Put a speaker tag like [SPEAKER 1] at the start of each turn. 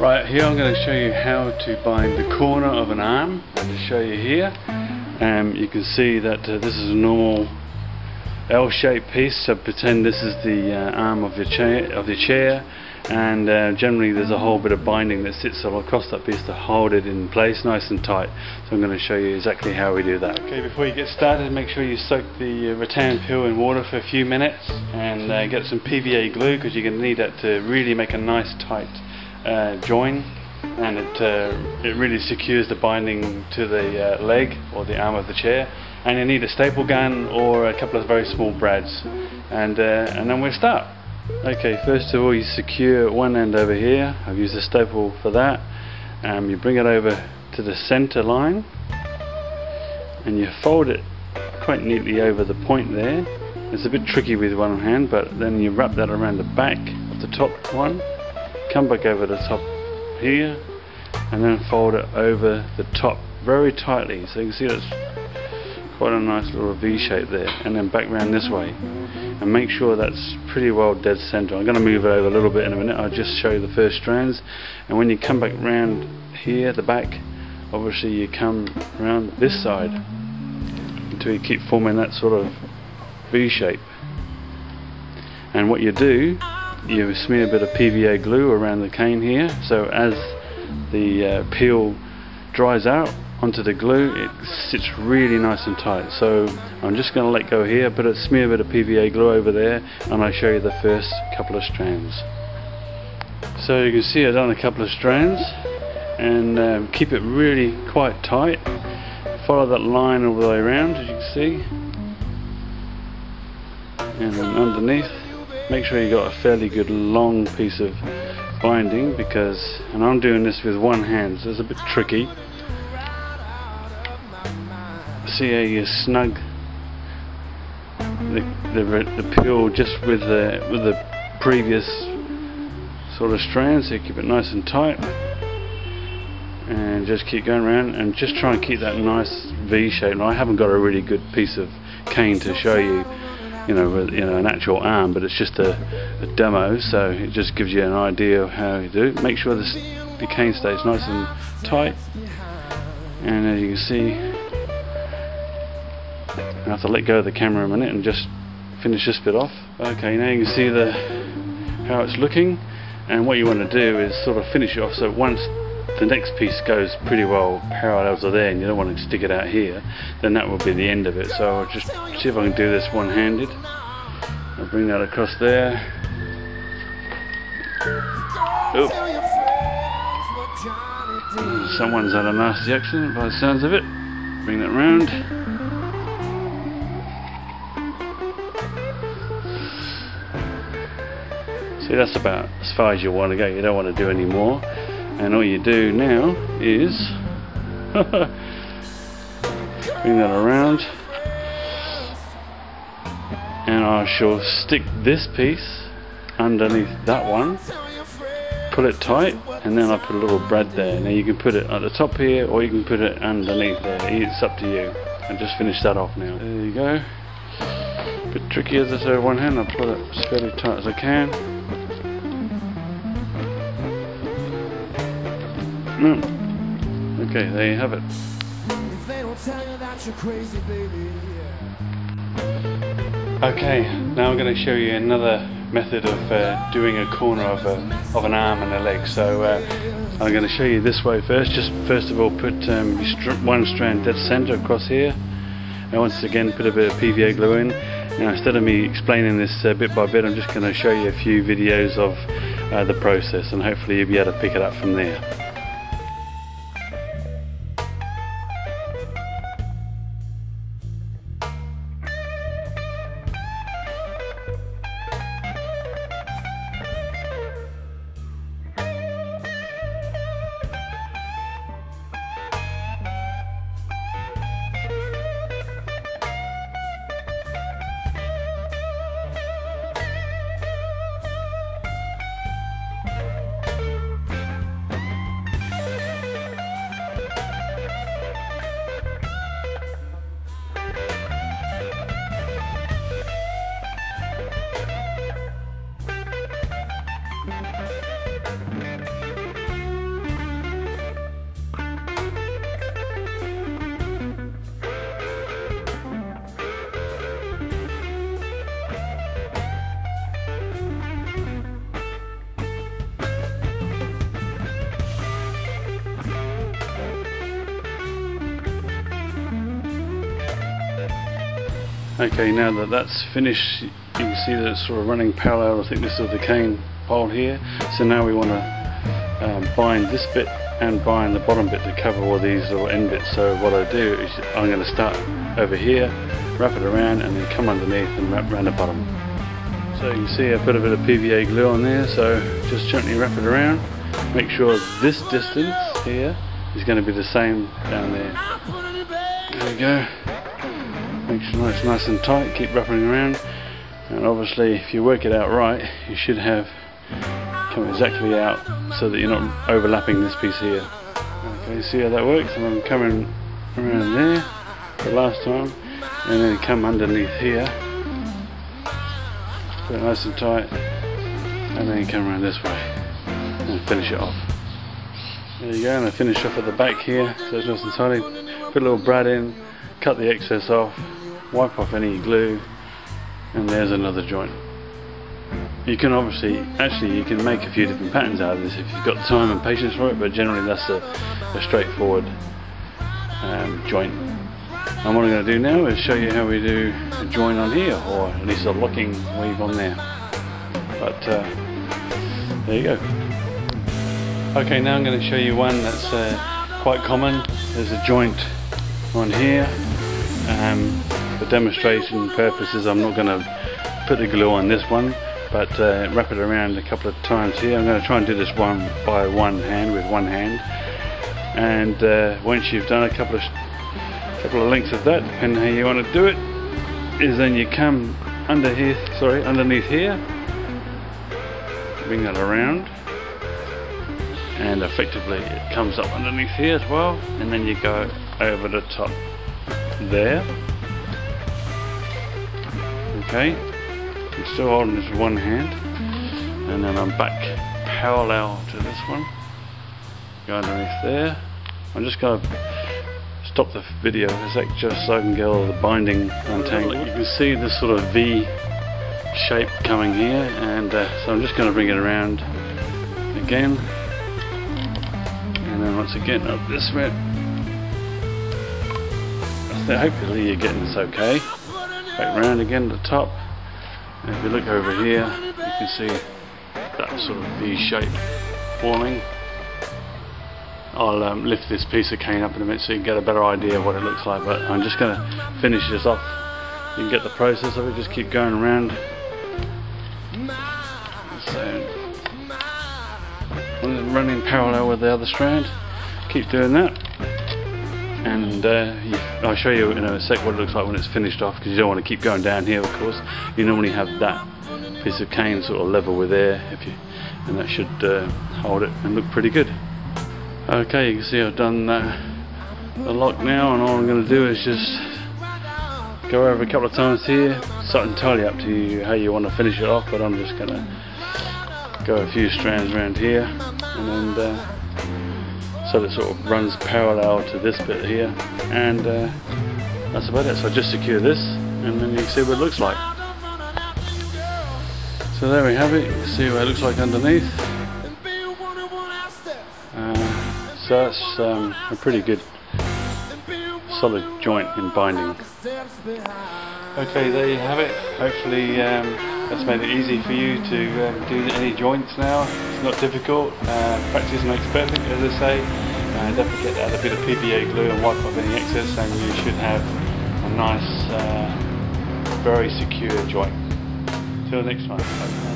[SPEAKER 1] Right, here I'm going to show you how to bind the corner of an arm. I'll just show you here. Um, you can see that uh, this is a normal L-shaped piece, so pretend this is the uh, arm of your chair, of the chair and uh, generally there's a whole bit of binding that sits across that piece to hold it in place nice and tight so I'm going to show you exactly how we do that. Okay before you get started make sure you soak the uh, rattan peel in water for a few minutes and uh, get some PVA glue because you're going to need that to really make a nice tight uh, join and it, uh, it really secures the binding to the uh, leg or the arm of the chair and you need a staple gun or a couple of very small brads and, and then we'll start. Okay, first of all you secure one end over here. I've used a staple for that. Um, you bring it over to the center line and you fold it quite neatly over the point there. It's a bit tricky with one hand but then you wrap that around the back of the top one, come back over the top here and then fold it over the top very tightly. So you can see it's quite a nice little V shape there. And then back round this way. And make sure that's pretty well dead center. I'm going to move it over a little bit in a minute. I'll just show you the first strands. And when you come back round here at the back obviously you come around this side until you keep forming that sort of V shape. And what you do you smear a bit of PVA glue around the cane here so as the uh, peel dries out onto the glue it sits really nice and tight. So I'm just going to let go here put a smear a bit of PVA glue over there and I'll show you the first couple of strands. So you can see I've done a couple of strands and um, keep it really quite tight. Follow that line all the way around as you can see. And then underneath make sure you got a fairly good long piece of binding because and I'm doing this with one hand so it's a bit tricky. See how you snug the, the, the peel just with the with the previous sort of strand so you keep it nice and tight. And just keep going around and just try and keep that nice V shape. Now I haven't got a really good piece of cane to show you you know with, you know an actual arm but it's just a, a demo so it just gives you an idea of how you do make sure this, the cane stays nice and tight. And as you can see. I have to let go of the camera a minute and just finish this bit off. Okay, now you can see the how it's looking. And what you want to do is sort of finish it off so once the next piece goes pretty well parallel to there and you don't want to stick it out here then that will be the end of it. So I'll just see if I can do this one-handed. I'll bring that across there. Oop. Someone's had a nasty accident by the sounds of it. Bring that round. See that's about as far as you want to go, you don't want to do any more. And all you do now is bring that around. And I shall stick this piece underneath that one pull it tight and then I put a little brad there. Now you can put it at the top here or you can put it underneath there. It's up to you. And just finish that off now. There you go. A bit tricky as I say one hand. I put it as fairly tight as I can No. Okay, there you have it. Okay, now I'm going to show you another method of uh, doing a corner of, a, of an arm and a leg. So uh, I'm going to show you this way first. Just first of all put um, one strand dead center across here. And once again put a bit of PVA glue in. Now instead of me explaining this uh, bit by bit I'm just going to show you a few videos of uh, the process and hopefully you'll be able to pick it up from there. Okay, now that that's finished, you can see that it's sort of running parallel, I think this is the cane pole here. So now we want to um, bind this bit and bind the bottom bit to cover all these little end bits. So what I do is I'm going to start over here, wrap it around and then come underneath and wrap around the bottom. So you can see I put a bit of PVA glue on there, so just gently wrap it around. Make sure this distance here is going to be the same down there. There we go. Make sure it's nice and tight, keep wrapping around. And obviously if you work it out right, you should have come exactly out so that you're not overlapping this piece here. Okay, see how that works? And I'm coming around there the last time and then come underneath here. Put it nice and tight and then come around this way and finish it off. There you go, and I finish off at the back here so it's nice and tidy. Put a little brad in, cut the excess off, wipe off any glue and there's another joint. You can obviously, actually you can make a few different patterns out of this if you've got time and patience for it, but generally that's a, a straightforward um, joint. And what I'm going to do now is show you how we do a join on here, or at least a locking weave on there. But uh, there you go. Okay, now I'm going to show you one that's uh, quite common. There's a joint on here. Um, for demonstration purposes, I'm not going to put the glue on this one but uh, wrap it around a couple of times here. I'm going to try and do this one by one hand with one hand. And uh, once you've done a couple of couple of lengths of that depending how you want to do it is then you come under here sorry underneath here. Bring that around. And effectively it comes up underneath here as well. And then you go over the top there. Okay. I'm still holding this one hand. And then I'm back parallel to this one. Go underneath there. I'm just going to stop the video a sec just so I can get all the binding untangled. You can see this sort of V shape coming here and uh, so I'm just going to bring it around again. And then once again up this way hopefully you're getting this okay back round again to the top and if you look over here, you can see that sort of V shape forming. I'll um, lift this piece of cane up in a minute so you can get a better idea of what it looks like, but I'm just going to finish this off. You can get the process of it, just keep going around. So, running parallel with the other strand. Keep doing that and uh, I'll show you in a sec what it looks like when it's finished off because you don't want to keep going down here of course. You normally have that piece of cane sort of level with there if you and that should uh, hold it and look pretty good. Okay you can see I've done uh, the lock now and all I'm going to do is just go over a couple of times here. It's entirely up to you how you want to finish it off but I'm just going to go a few strands around here and then uh, so it sort of runs parallel to this bit here. And uh, that's about it. So I just secure this and then you can see what it looks like. So there we have it. See what it looks like underneath. Uh, so that's um, a pretty good solid joint in binding. Okay there you have it. Hopefully um, that's made it easy for you to um, do any joints now. It's not difficult. Uh, practice makes perfect, as I say. Uh, don't forget to add a bit of PVA glue and wipe off any excess and you should have a nice, uh, very secure joint. Till next time.